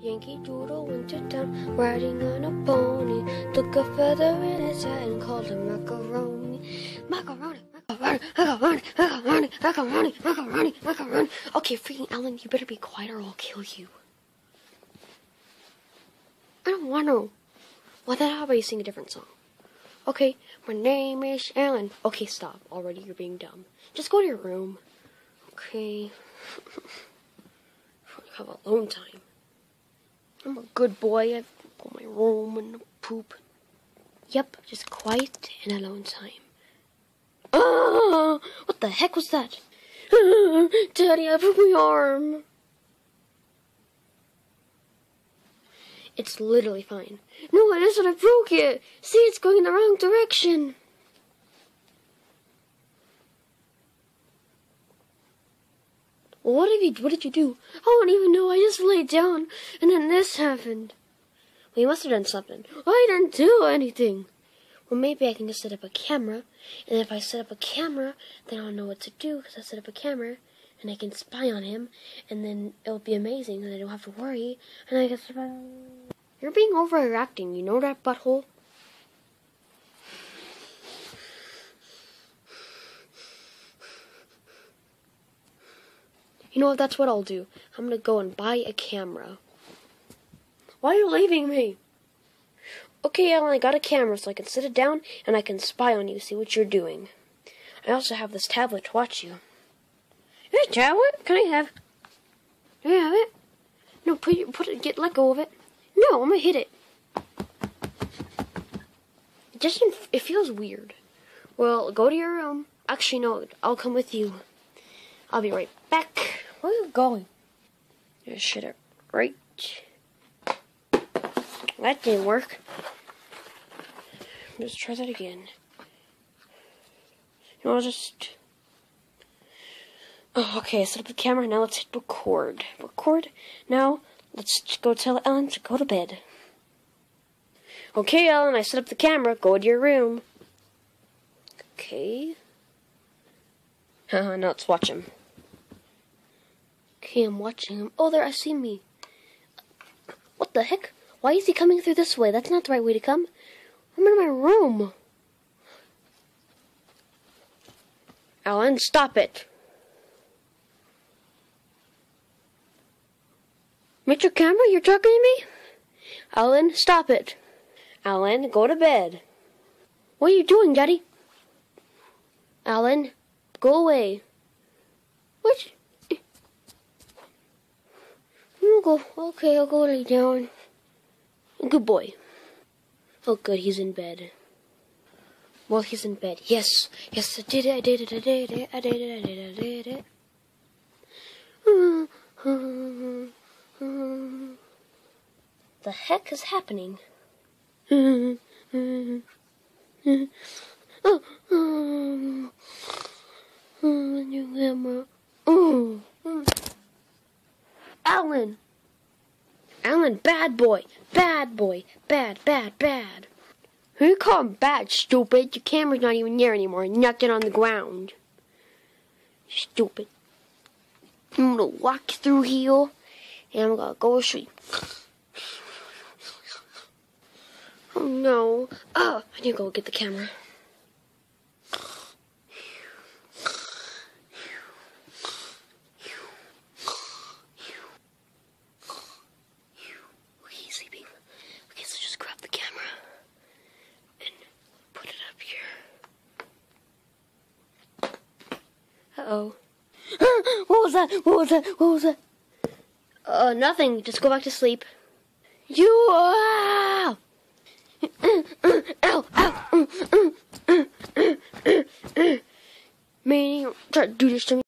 Yankee Doodle went to town riding on a pony. Took a feather in his hat and called him macaroni. Macaroni, macaroni, macaroni, macaroni, macaroni, macaroni, macaroni. Okay, freaking Ellen, you better be quiet or I'll kill you. I don't want to. Well, then how about you sing a different song? Okay, my name is Ellen. Okay, stop. Already you're being dumb. Just go to your room. Okay. have a alone time. I'm a good boy. I go my room and poop. Yep, just quiet and alone time. Ah! What the heck was that? Daddy, I broke my arm. It's literally fine. No, it isn't. I broke it. See, it's going in the wrong direction. What have you? What did you do? I don't even know. I just laid down, and then this happened. Well, you must have done something. I didn't do anything. Well, maybe I can just set up a camera, and if I set up a camera, then I'll know what to do because I set up a camera, and I can spy on him, and then it'll be amazing, and I don't have to worry, and I can. You're being overreacting. You know that butthole. You know what? That's what I'll do. I'm gonna go and buy a camera. Why are you leaving me? Okay, Ellen, I got a camera so I can sit it down and I can spy on you, see what you're doing. I also have this tablet to watch you. Hey, tablet? Can I have? Can I have it? No, put it, put it, get let go of it. No, I'm gonna hit it. It just it feels weird. Well, go to your room. Actually, no, I'll come with you. I'll be right back. Where are you going? Just shit it right. That didn't work. Let's try that again. You know, I'll just. Oh, okay, set up the camera. Now let's hit record. Record. Now let's go tell Ellen to go to bed. Okay, Ellen, I set up the camera. Go to your room. Okay. Haha, now let's watch him. Okay, I'm watching him. Oh, there, I see me. What the heck? Why is he coming through this way? That's not the right way to come. I'm in my room. Alan, stop it. Mr. Camera, you're talking to me? Alan, stop it. Alan, go to bed. What are you doing, Daddy? Alan, go away. What? I'll go. Okay, I'll go lay down. Good boy. Oh, good, he's in bed. Well, he's in bed. Yes, yes, I did it, I did it, I did it, I did it, I did it, I did it. The heck is happening? Alan! Alan, bad boy, bad boy, bad, bad, bad. Who you call bad, stupid? Your camera's not even there anymore. Nothing on the ground. Stupid. I'm gonna walk through here, and I'm gonna go sleep. Oh no. Oh, I need to go get the camera. Okay, sleeping. Okay, so just grab the camera and put it up here. Uh oh. what was that? What was that? What was that? Uh, nothing. Just go back to sleep. You are. ow, ow. Meaning, try to do this to me.